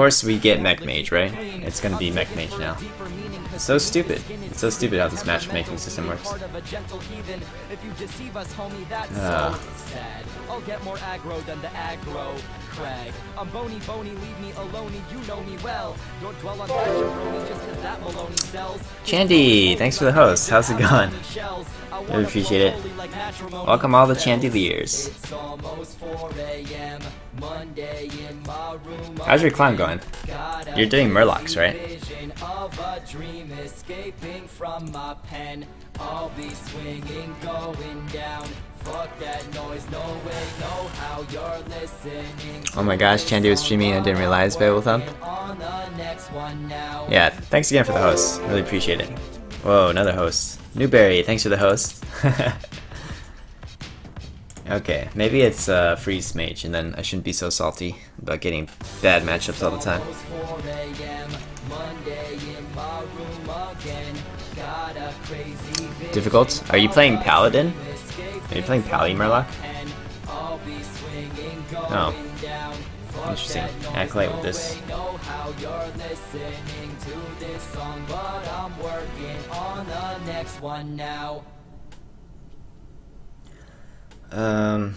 course we get Mech Mage, right? It's gonna be Mech Mage now. It's so stupid. It's so stupid how this matchmaking system works. Uh. I'll get more aggro than the aggro. Craig. I'm bony bony, leave me alone, you know me well. Don't dwell on that just cause that baloney sells. Chandy, thanks for the host. How's it going? Really appreciate it. Welcome all the Chandeliers. How's your climb going? You're doing Murlocs, right? I'll be swinging, going down. Oh my gosh, Chandy was streaming and I didn't realize Babel Thump. Yeah, thanks again for the host. Really appreciate it. Whoa, another host. Newberry, thanks for the host. okay, maybe it's uh, Freeze Mage, and then I shouldn't be so salty about getting bad matchups all the time. Difficult? Are you playing Paladin? Are you playing Pally Murloc? Oh. Interesting. Acolyte with this. Um,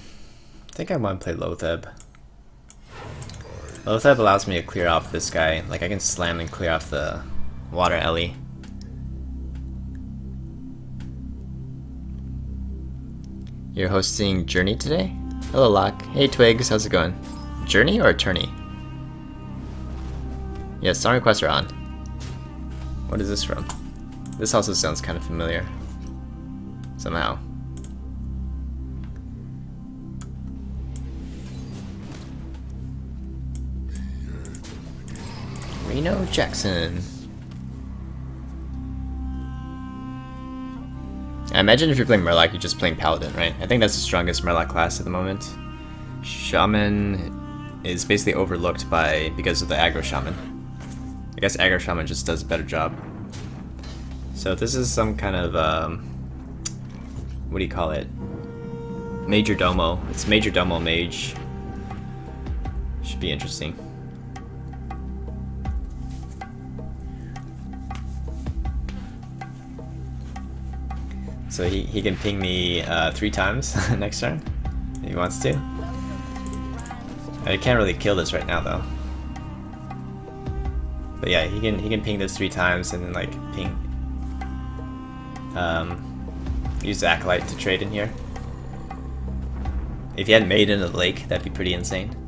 I think I want to play Loatheb. Loatheb allows me to clear off this guy. Like, I can slam and clear off the Water Ellie. You're hosting Journey today? Hello, Locke. Hey, Twigs. How's it going? Journey or Attorney? Yes, song requests are on. What is this from? This also sounds kind of familiar. Somehow. Reno Jackson. I imagine if you're playing Murloc, you're just playing Paladin, right? I think that's the strongest Murloc class at the moment. Shaman is basically overlooked by because of the aggro Shaman. I guess aggro Shaman just does a better job. So this is some kind of, um, what do you call it? Majordomo. It's Majordomo Mage. Should be interesting. So he, he can ping me uh, three times next turn if he wants to. I can't really kill this right now though. But yeah, he can he can ping this three times and then like ping um use Acolyte to trade in here. If he hadn't Maiden the lake, that'd be pretty insane.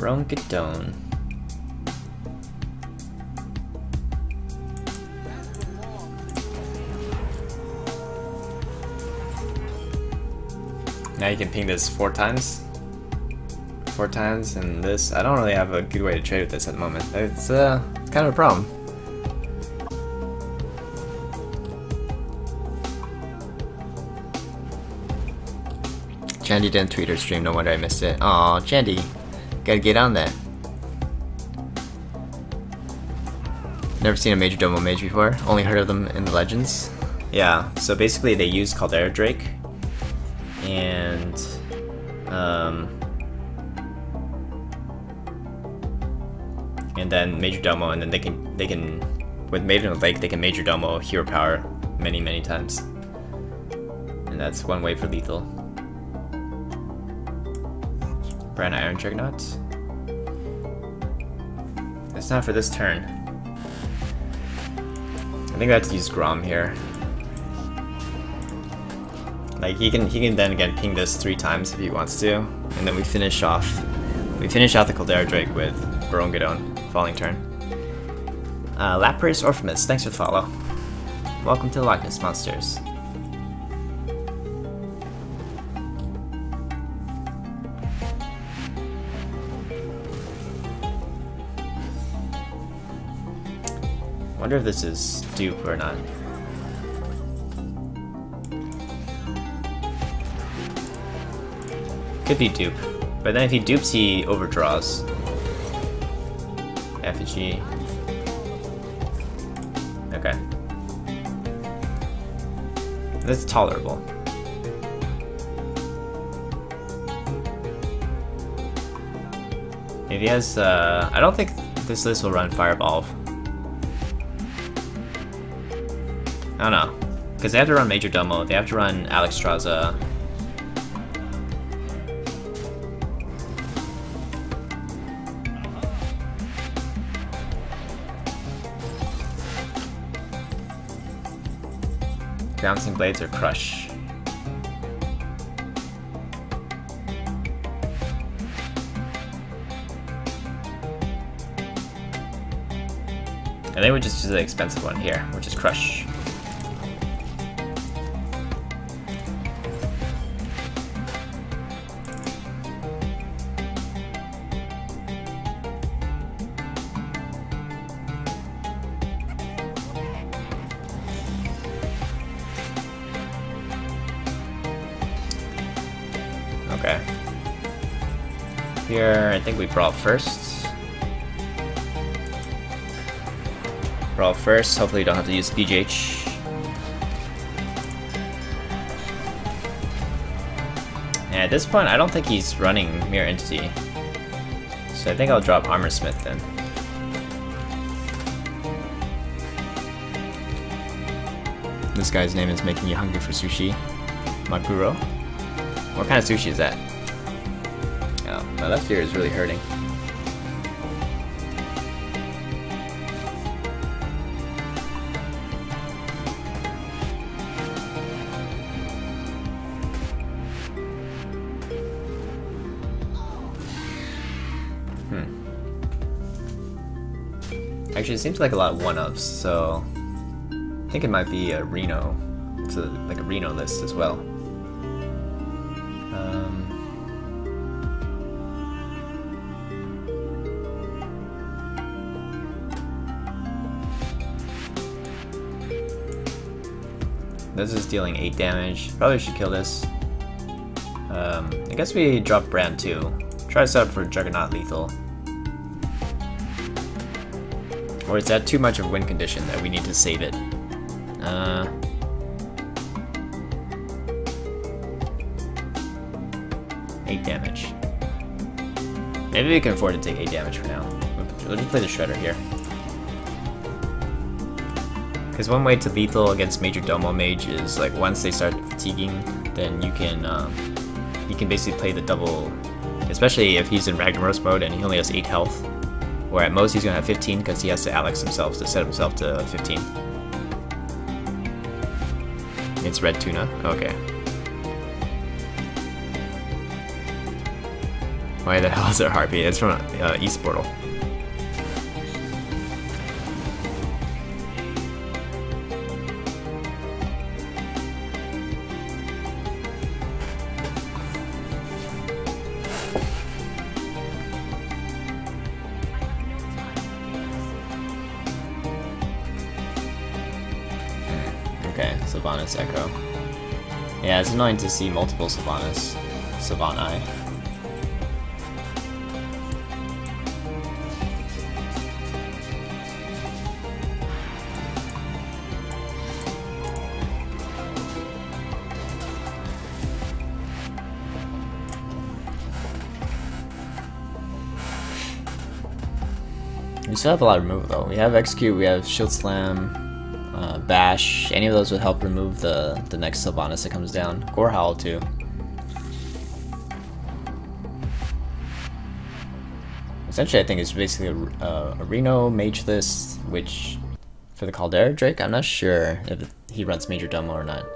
Rongadone. Now you can ping this four times. Four times, and this, I don't really have a good way to trade with this at the moment. It's, uh, kind of a problem. Chandy didn't tweet or stream, no wonder I missed it. Aw, Chandy. Gotta get on that. Never seen a Majordomo Mage before, only heard of them in the Legends. Yeah, so basically they use Caldera Drake, and um, and then Majordomo, and then they can they can with Maiden the Lake they can Major Domo hero power many many times, and that's one way for lethal. Brann Iron Juggernaut. It's not for this turn. I think I have to use Grom here. Like he can he can then again ping this three times if he wants to, and then we finish off we finish off the Caldera Drake with Baron Geddon, falling turn. Uh, Lapras Orphemus, thanks for the follow. Welcome to the Loch Ness Monsters. Wonder if this is dupe or not. Could be dupe. But then if he dupes, he overdraws. Effigy. Okay. That's tolerable. If he has, uh, I don't think this list will run Fireball. I don't know. Because they have to run Majordomo, they have to run Alex Alexstrasza. Bouncing Blades or Crush? And they would just use the expensive one here, which is Crush. Here, I think we brawl first. Brawl first, hopefully you don't have to use BGH. And at this point, I don't think he's running Mirror Entity. So I think I'll drop Armorsmith then. This guy's name is making me hungry for sushi. Maguro. What kind of sushi is that? My left ear is really hurting. Hmm. Actually, it seems like a lot of one-ups, so I think it might be a Reno. It's a, like a Reno list as well. Um, this is dealing 8 damage. Probably should kill this. Um, I guess we drop Brann too. Try to set up for Juggernaut lethal. Or is that too much of a win condition that we need to save it? Uh, eight damage. Maybe we can afford to take eight damage for now. We'll just play the Shredder here. Because one way to lethal against Majordomo Mage is like once they start fatiguing, then you can um, you can basically play the double, especially if he's in Ragnaros mode and he only has 8 health. Or at most he's going to have 15 because he has to Alex himself to set himself to 15. It's red tuna? Okay. Why the hell is there Harpy? It's from uh, East Portal. Sylvanas Echo. Yeah, it's annoying to see multiple Sylvanas. Sylvanai. We still have a lot of removal though. We have Execute, we have Shield Slam, Bash. Any of those would help remove the, the next Sylvanas that comes down. Gorehowl too. Essentially, I think it's basically a, a Reno Mage list, which for the Caldera Drake, I'm not sure if he runs Majordomo or not.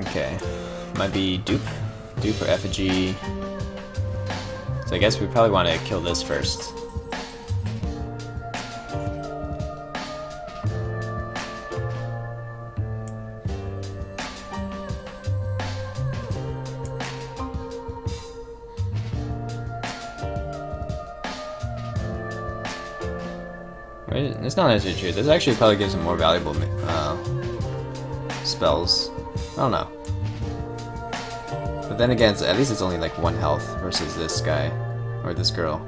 Okay. Might be dupe. Dupe or effigy. So I guess we probably want to kill this first. It's not necessarily true. This actually probably gives him more valuable uh, spells. Don't know. But then again, at least it's only like one health versus this guy or this girl.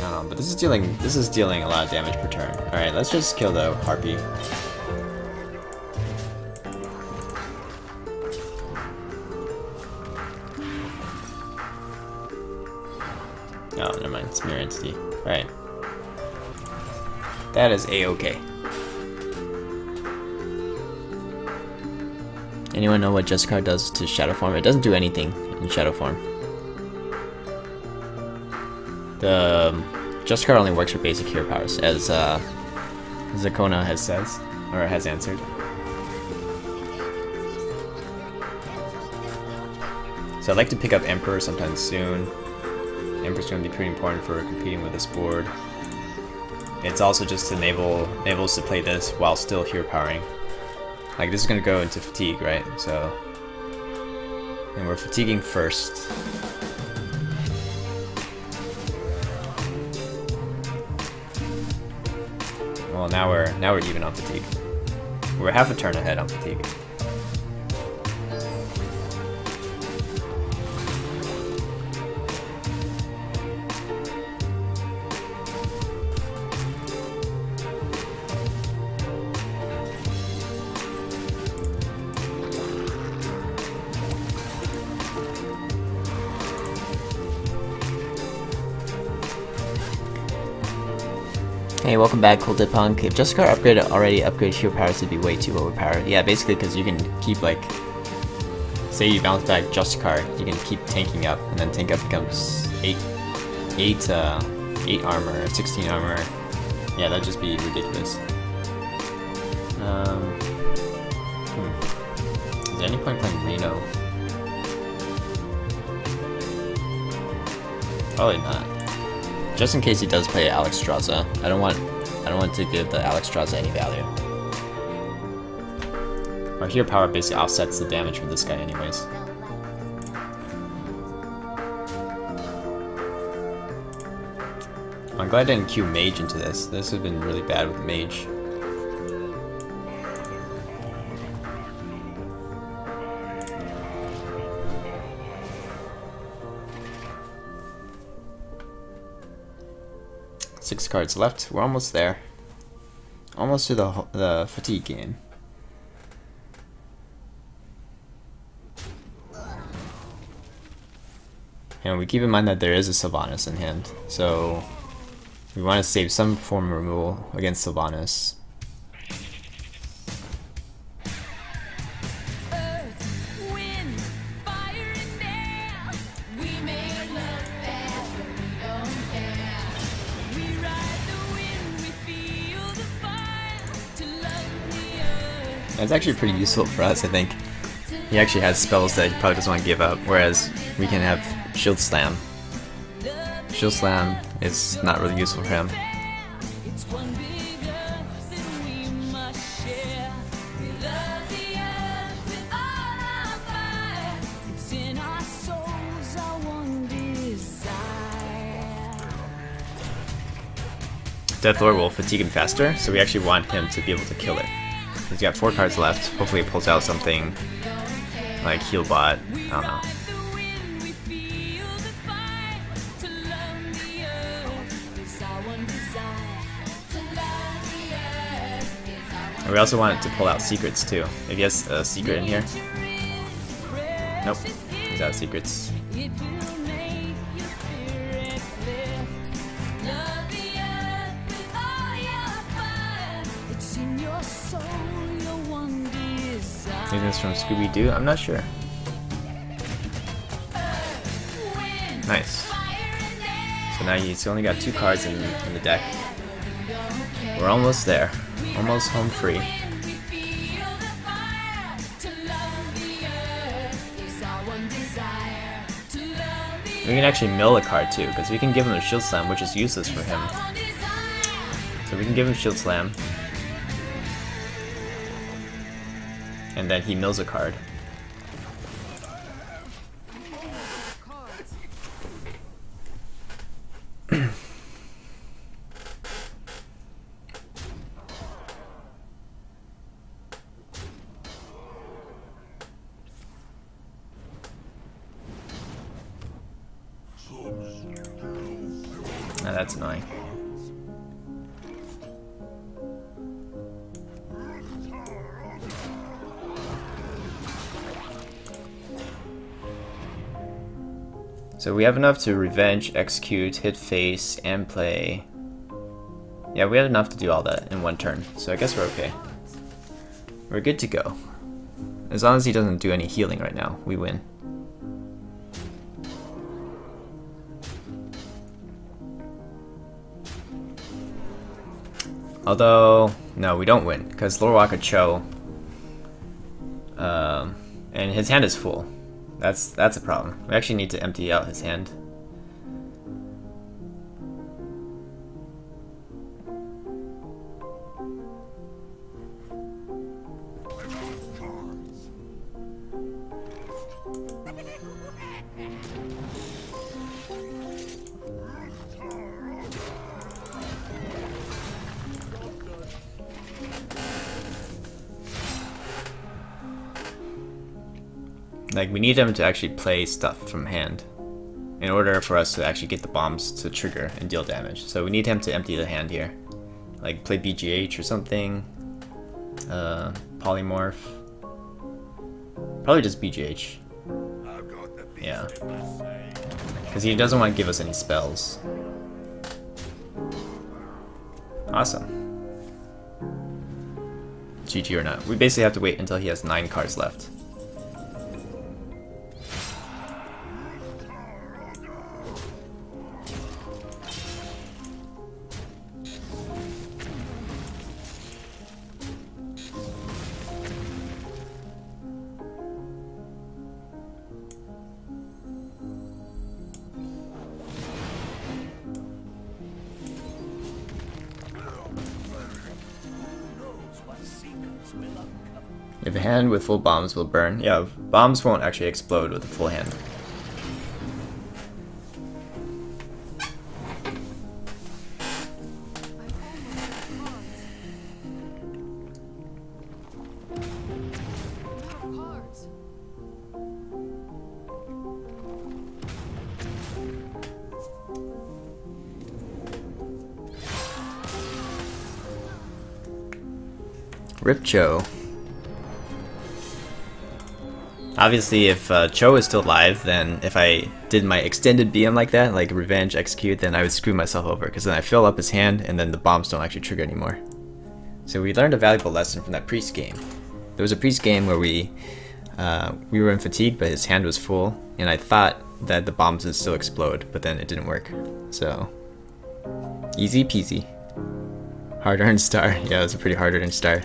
I but this is dealing this is dealing a lot of damage per turn. All right, let's just kill the harpy. Oh, never mind. It's Mirror Entity. Right. That is a-okay. Anyone know what Justicar does to Shadow Form? It doesn't do anything in Shadow Form. The um, Justicar only works for basic hero powers, as uh, Zakona has says, or has answered. So I'd like to pick up Emperor sometime soon. Emperor's going to be pretty important for competing with this board. It's also just to enable enables to play this while still hero powering. Like this is to go into fatigue, right? So, and we're fatiguing first. Well, now we're now we're even on fatigue. We're half a turn ahead on fatigue. Welcome back, Cool Punk. If Justicar upgrade already upgraded hero powers would be way too overpowered. Yeah, basically because you can keep like, say you bounce back Justicar, you can keep tanking up, and then tank up becomes eight, eight, uh, eight armor, 16 armor. Yeah, that'd just be ridiculous. Um, hmm. Is there any point playing Reno? Probably not. Just in case he does play Alexstrasza, I don't want I don't want to give the Alex Alexstrasza any value. Our hero power basically offsets the damage from this guy anyways. I'm glad I didn't queue Mage into this. This would have been really bad with Mage. Six cards left. We're almost there. Almost to the, the fatigue game. And we keep in mind that there is a Sylvanas in hand, so we want to save some form of removal against Sylvanas. It's actually pretty useful for us, I think. He actually has spells that he probably doesn't want to give up, whereas we can have Shield Slam. Shield Slam is not really useful for him. Deathlord will fatigue him faster, so we actually want him to be able to kill it. He's got four cards left. Hopefully he pulls out something like Healbot. I don't know. And we also wanted to pull out secrets too. If he has a secret in here. Nope. He's out of secrets. Maybe it's from Scooby-Doo? I'm not sure. Nice. So now he's only got two cards in, in the deck. We're almost there. Almost home free. We can actually mill a card too, because we can give him a Shield Slam, which is useless for him. So we can give him Shield Slam. And then he mills a card. So we have enough to revenge, execute, hit face, and play. Yeah, we had enough to do all that in one turn, so I guess we're okay. We're good to go. As long as he doesn't do any healing right now, we win. Although, no, we don't win, because Lorewalker Cho, um, and his hand is full. That's that's a problem. We actually need to empty out his hand. Like, we need him to actually play stuff from hand in order for us to actually get the bombs to trigger and deal damage. So we need him to empty the hand here. Like, play BGH or something. Uh, polymorph. Probably just BGH. Yeah. Because he doesn't want to give us any spells. Awesome. GG or not. We basically have to wait until he has 9 cards left. If a hand with full bombs will burn, yeah, bombs won't actually explode with a full hand. Rip Obviously, if uh, Cho is still alive, then if I did my extended BM like that, like Revenge, Execute, then I would screw myself over, because then I fill up his hand, and then the bombs don't actually trigger anymore. So we learned a valuable lesson from that priest game. There was a priest game where we uh, we were in fatigue, but his hand was full, and I thought that the bombs would still explode, but then it didn't work. So, easy peasy. Hard earned star. Yeah, it was a pretty hard earned star.